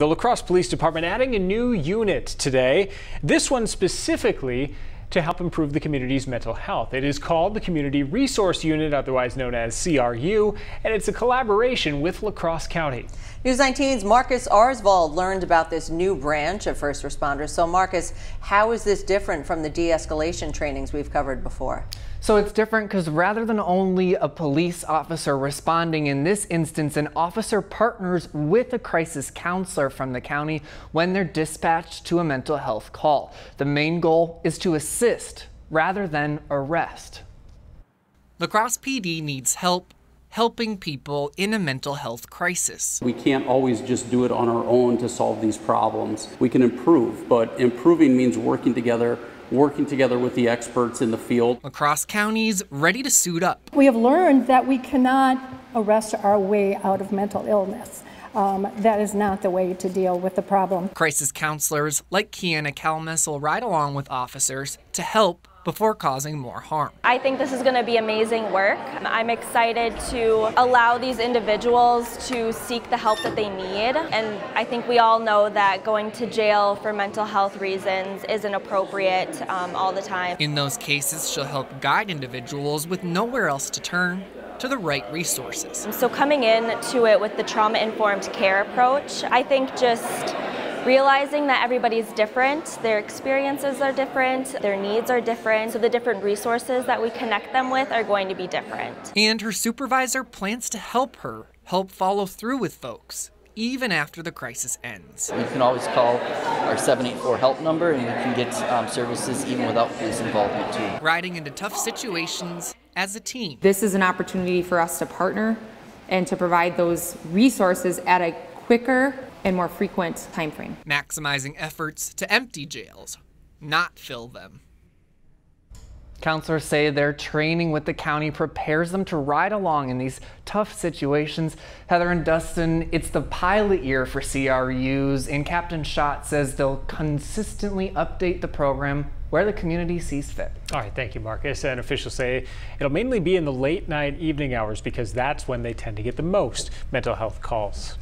The La Crosse Police Department adding a new unit today. This one specifically to help improve the community's mental health. It is called the Community Resource Unit, otherwise known as CRU, and it's a collaboration with La Crosse County. News 19's Marcus Arsvold learned about this new branch of first responders. So Marcus, how is this different from the de-escalation trainings we've covered before? So it's different because rather than only a police officer responding in this instance, an officer partners with a crisis counselor from the county when they're dispatched to a mental health call. The main goal is to assist rather than arrest. La Crosse PD needs help helping people in a mental health crisis. We can't always just do it on our own to solve these problems. We can improve, but improving means working together working together with the experts in the field. La Crosse County's ready to suit up. We have learned that we cannot arrest our way out of mental illness. Um, that is not the way to deal with the problem. Crisis counselors like Kiana Kalmus will ride along with officers to help before causing more harm. I think this is going to be amazing work. I'm excited to allow these individuals to seek the help that they need. And I think we all know that going to jail for mental health reasons isn't appropriate um, all the time. In those cases, she'll help guide individuals with nowhere else to turn to the right resources. So coming in to it with the trauma-informed care approach, I think just realizing that everybody's different, their experiences are different, their needs are different, so the different resources that we connect them with are going to be different. And her supervisor plans to help her help follow through with folks even after the crisis ends. You can always call our 784 help number and you can get um, services even without police involvement too. Riding into tough situations as a team. This is an opportunity for us to partner and to provide those resources at a quicker and more frequent time frame. Maximizing efforts to empty jails, not fill them. Counselors say their training with the county prepares them to ride along in these tough situations. Heather and Dustin, it's the pilot year for CRUs, and Captain Schott says they'll consistently update the program where the community sees fit. All right, thank you, Marcus. And officials say it'll mainly be in the late night evening hours because that's when they tend to get the most mental health calls.